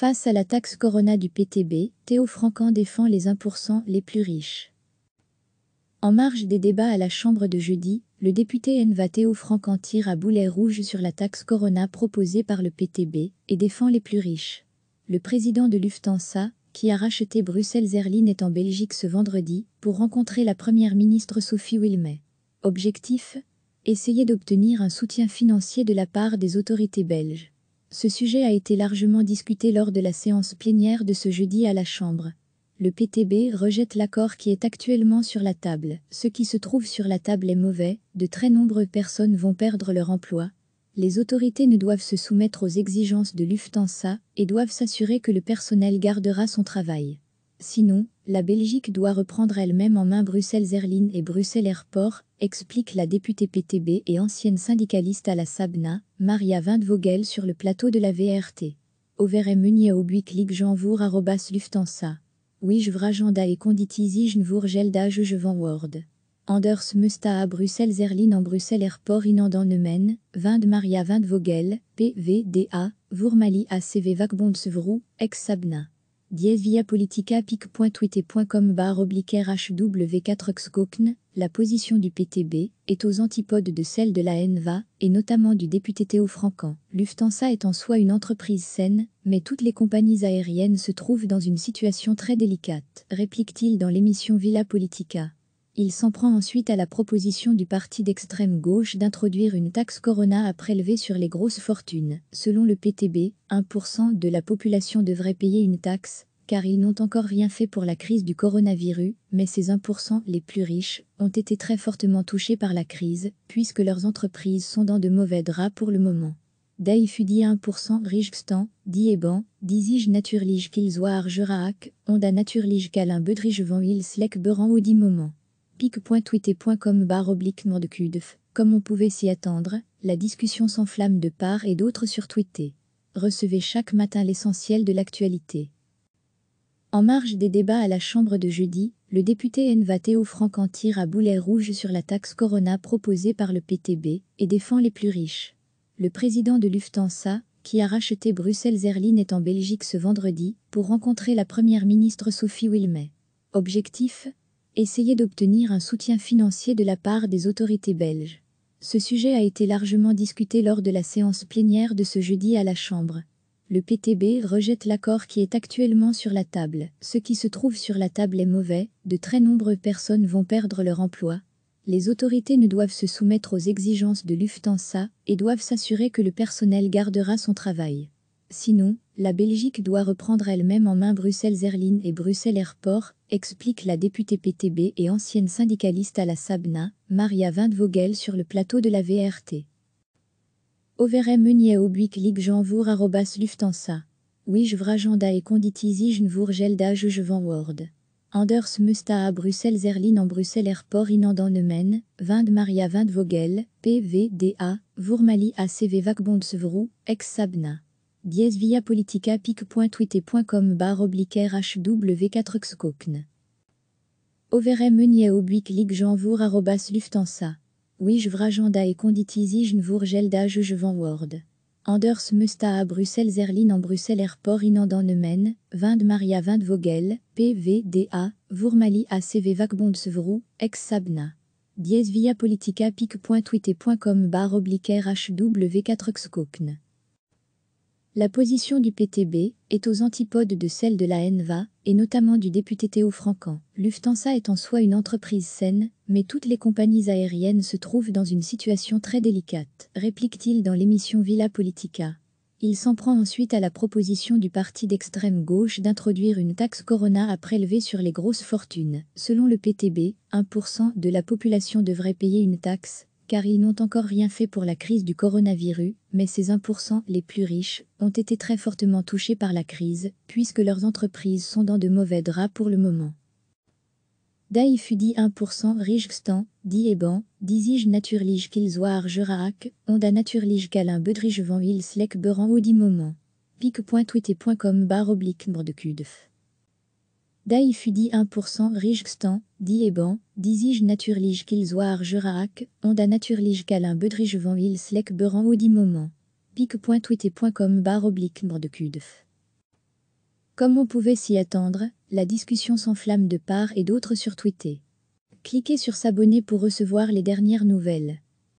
Face à la taxe Corona du PTB, Théo Francan défend les 1% les plus riches. En marge des débats à la Chambre de jeudi, le député Enva Théo Francan tire à boulet rouge sur la taxe Corona proposée par le PTB et défend les plus riches. Le président de Lufthansa, qui a racheté Bruxelles Airlines est en Belgique ce vendredi pour rencontrer la première ministre Sophie Wilmet. Objectif? Essayer d'obtenir un soutien financier de la part des autorités belges. Ce sujet a été largement discuté lors de la séance plénière de ce jeudi à la Chambre. Le PTB rejette l'accord qui est actuellement sur la table. Ce qui se trouve sur la table est mauvais, de très nombreuses personnes vont perdre leur emploi. Les autorités ne doivent se soumettre aux exigences de Lufthansa et doivent s'assurer que le personnel gardera son travail. Sinon, la Belgique doit reprendre elle-même en main Bruxelles Airlines et Bruxelles Airport, explique la députée PTB et ancienne syndicaliste à la Sabna, Maria Vindvogel sur le plateau de la VRT. Overem Munier Obuik Ligue Janvour arrobas Lufthansa. Oui je vragenda et conditizi Genvour Gelda je van Word. Anders Musta à Bruxelles Airlines en Bruxelles Airport inandant Nemen, Vind Maria Vindvogel, PVDA, Vourmali ACV Vagbondsvrou, ex-Sabna dièse via politica pic.tweeté.com bar oblique hw4xcokn, la position du PTB est aux antipodes de celle de la NVA et notamment du député Théo Francan. Lufthansa est en soi une entreprise saine, mais toutes les compagnies aériennes se trouvent dans une situation très délicate, réplique-t-il dans l'émission Villa Politica. Il s'en prend ensuite à la proposition du parti d'extrême gauche d'introduire une taxe Corona à prélever sur les grosses fortunes. Selon le PTB, 1% de la population devrait payer une taxe, car ils n'ont encore rien fait pour la crise du coronavirus, mais ces 1% les plus riches ont été très fortement touchés par la crise, puisque leurs entreprises sont dans de mauvais draps pour le moment. Dai fudi 1% Rijkstan, Dieban, Dizige Naturlige Kilzoar Juraak, Onda Naturlige Calin Bedrige Van Slek Beran Audi Moment pic.tweeté.com barre oblique Comme on pouvait s'y attendre, la discussion s'enflamme de part et d'autre sur Twitter. Recevez chaque matin l'essentiel de l'actualité. En marge des débats à la Chambre de jeudi, le député Enva Théo Franck tire à boulet rouge sur la taxe Corona proposée par le PTB et défend les plus riches. Le président de Lufthansa, qui a racheté Bruxelles Airlines est en Belgique ce vendredi pour rencontrer la première ministre Sophie Wilmet. Objectif essayer d'obtenir un soutien financier de la part des autorités belges. Ce sujet a été largement discuté lors de la séance plénière de ce jeudi à la Chambre. Le PTB rejette l'accord qui est actuellement sur la table. Ce qui se trouve sur la table est mauvais, de très nombreuses personnes vont perdre leur emploi. Les autorités ne doivent se soumettre aux exigences de Lufthansa et doivent s'assurer que le personnel gardera son travail. Sinon, la Belgique doit reprendre elle-même en main Bruxelles Airlines et Bruxelles Airport, explique la députée PTB et ancienne syndicaliste à la Sabna, Maria Vindvogel sur le plateau de la VRT. Overem Meunier Obuik Ligue Janvour arrobas Lufthansa. Oui je vragenda et conditizi Genvour Gelda je van Word. Anders Musta à Bruxelles Airlines en Bruxelles Airport inandant Nemen, Vind Maria Vindvogel, PVDA, Vourmali ACV Vagbondsvrou, ex-Sabna dièse via politica pic.tweeté.com bar oblique hw4xcokn. Overem Meunier Obuik Ligue Janvour arrobas Lufthansa. Je vragenda et conditizi Genvour Gelda je van Word. Anders Musta à Bruxelles Airlines en Bruxelles Airport inandant Nemen, Vind Maria Vindvogel, PVDA, Vourmali ACV Vagbondsvrou, ex-Sabna. Dièse via politica pic.tweeté.com bar oblique hw4xcokn. La position du PTB est aux antipodes de celle de la NVA, et notamment du député Théo Francan. Lufthansa est en soi une entreprise saine, mais toutes les compagnies aériennes se trouvent dans une situation très délicate, réplique-t-il dans l'émission Villa Politica. Il s'en prend ensuite à la proposition du parti d'extrême gauche d'introduire une taxe Corona à prélever sur les grosses fortunes. Selon le PTB, 1% de la population devrait payer une taxe, car ils n'ont encore rien fait pour la crise du coronavirus, mais ces 1% les plus riches ont été très fortement touchés par la crise, puisque leurs entreprises sont dans de mauvais draps pour le moment. Dai fudi 1% Rijkstan, Dieban, Dizige Naturlige Kilzoar Juraak, Onda Naturlige Calin Bedrige Van Slek Beran Audi Moment. pic.tweeté.com bar oblique de Kudef. Dai fudi 1% Rijkstan, Dieban, Dizige Naturlige Kilzoar Juraak, Onda Naturlige Calin Bedrige Van Slek Beran Audi Moment. pic.tweeté.com bar oblique. Comme on pouvait s'y attendre, la discussion s'enflamme de part et d'autre sur Twitter. Cliquez sur s'abonner pour recevoir les dernières nouvelles.